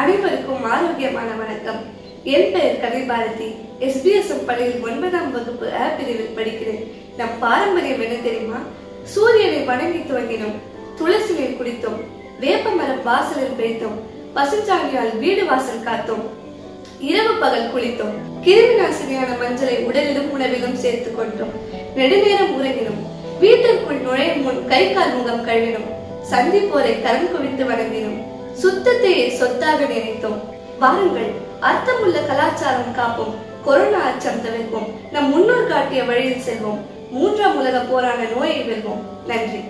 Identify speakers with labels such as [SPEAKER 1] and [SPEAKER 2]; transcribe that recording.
[SPEAKER 1] அனைவருக்கும் ஆரோக்கியமான வணக்கம். என் பெயர் கவி பாரதி. எஸ்பிஎஸ்எம் பள்ளியில் ஒன்பதாம் வகுப்பு அ பிரிவில் படிக்கிறேன். நம் பாரம்பரியம் என்ன தெரியுமா? சூரியனை வணங்கி துவங்கினோம். துளசி நீர் குடித்தோம் வேப்ப மரம் வாசலில் வைத்தோம் பசுஞ்சாணியால் வீடு வாசல் காத்தோம். இரவு பகல் குளித்தோம். கிருமி நாசினியான மஞ்சளை உடலிலும் உணவிலும் சேர்த்துக் கொண்டோம். நெடுநேரம் உறங்கினோம். வீட்டிற்குள் நுழையும் முன் கை கால் முகம் கழுவினோம். சந்திப்போரை கரம் குவித்து வணங்கினோம். சுத்தத்தையே சொத்தாக நினைத்தோம் வாருங்கள் அர்த்தமுள்ள கலாச்சாரம் காப்போம். கொரோனா அச்சம் தவிர்ப்போம். நம் முன்னோர் காட்டிய வழியில் செல்வோம். மூன்றாம் உலக போரான நோயை வெல்வோம். நன்றி.